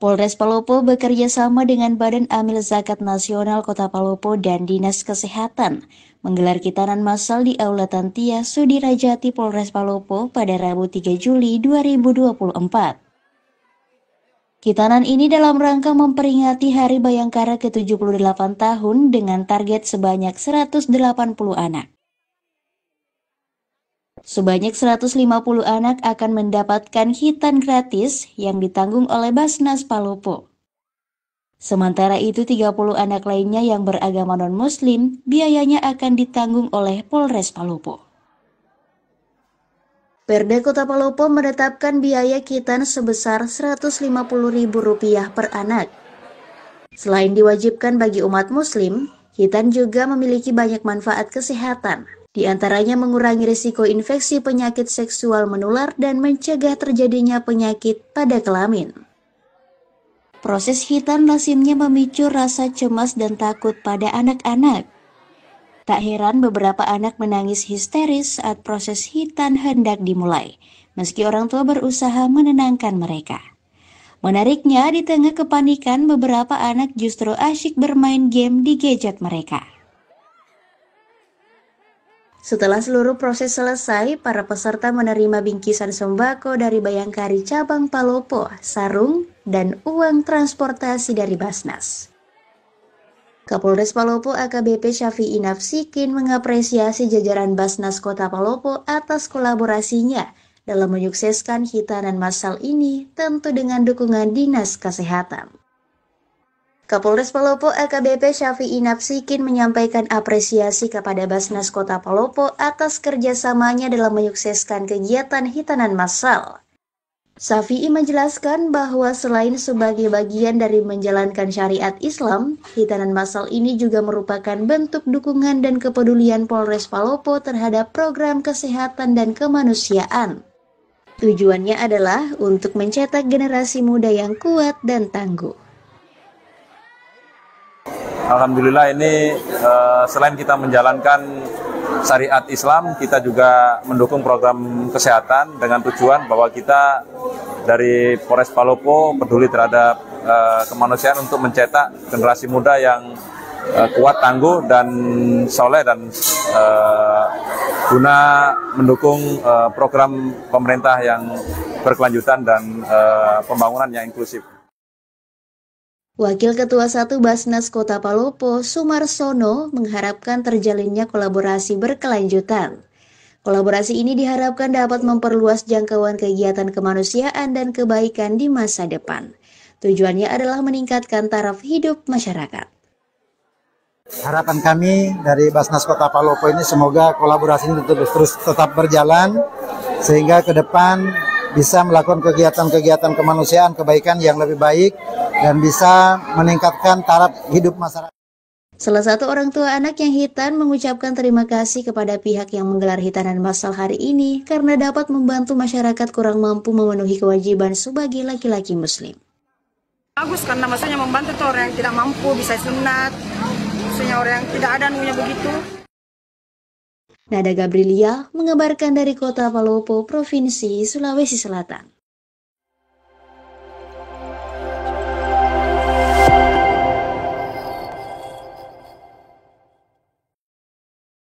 Polres Palopo bekerja sama dengan Badan Amil Zakat Nasional Kota Palopo dan Dinas Kesehatan menggelar kitanan massal di Aula Tantia Sudirajati Polres Palopo pada Rabu 3 Juli 2024. Kitanan ini dalam rangka memperingati Hari Bayangkara ke-78 tahun dengan target sebanyak 180 anak. Sebanyak 150 anak akan mendapatkan hitan gratis yang ditanggung oleh Basnas Palopo. Sementara itu 30 anak lainnya yang beragama non-muslim biayanya akan ditanggung oleh Polres Palopo. Perda Kota Palopo menetapkan biaya kitan sebesar Rp150.000 per anak. Selain diwajibkan bagi umat muslim, hitan juga memiliki banyak manfaat kesehatan, di antaranya mengurangi risiko infeksi penyakit seksual menular dan mencegah terjadinya penyakit pada kelamin. Proses hitan lazimnya memicu rasa cemas dan takut pada anak-anak. Tak heran beberapa anak menangis histeris saat proses hitan hendak dimulai, meski orang tua berusaha menenangkan mereka. Menariknya, di tengah kepanikan, beberapa anak justru asyik bermain game di gadget mereka. Setelah seluruh proses selesai, para peserta menerima bingkisan sembako dari Bayangkari Cabang Palopo, sarung, dan uang transportasi dari Basnas. Kapolres Palopo AKBP Syafi'i Nafsikin mengapresiasi jajaran Basnas Kota Palopo atas kolaborasinya dalam menyukseskan hitanan massal ini tentu dengan dukungan Dinas Kesehatan. Kapolres Palopo AKBP Syafi'i Nafsikin menyampaikan apresiasi kepada Basnas Kota Palopo atas kerjasamanya dalam menyukseskan kegiatan hitanan massal. Syafi'i menjelaskan bahwa selain sebagai bagian dari menjalankan syariat Islam, hitanan massal ini juga merupakan bentuk dukungan dan kepedulian Polres Palopo terhadap program kesehatan dan kemanusiaan. Tujuannya adalah untuk mencetak generasi muda yang kuat dan tangguh. Alhamdulillah ini uh, selain kita menjalankan syariat Islam, kita juga mendukung program kesehatan dengan tujuan bahwa kita dari Polres Palopo peduli terhadap uh, kemanusiaan untuk mencetak generasi muda yang uh, kuat, tangguh dan soleh dan uh, guna mendukung uh, program pemerintah yang berkelanjutan dan uh, pembangunan yang inklusif. Wakil Ketua 1 Basnas Kota Palopo, Sumarsono, mengharapkan terjalinnya kolaborasi berkelanjutan. Kolaborasi ini diharapkan dapat memperluas jangkauan kegiatan kemanusiaan dan kebaikan di masa depan. Tujuannya adalah meningkatkan taraf hidup masyarakat. Harapan kami dari Basnas Kota Palopo ini semoga kolaborasi ini terus, terus tetap berjalan sehingga ke depan bisa melakukan kegiatan-kegiatan kemanusiaan, kebaikan yang lebih baik dan bisa meningkatkan taraf hidup masyarakat. Salah satu orang tua anak yang hitan mengucapkan terima kasih kepada pihak yang menggelar hitanan masal hari ini karena dapat membantu masyarakat kurang mampu memenuhi kewajiban sebagai laki-laki muslim. Bagus karena maksudnya membantu tuh orang yang tidak mampu bisa sunat, maksudnya orang yang tidak ada nunya begitu. Nada Gabrilia mengabarkan dari kota Palopo, Provinsi Sulawesi Selatan.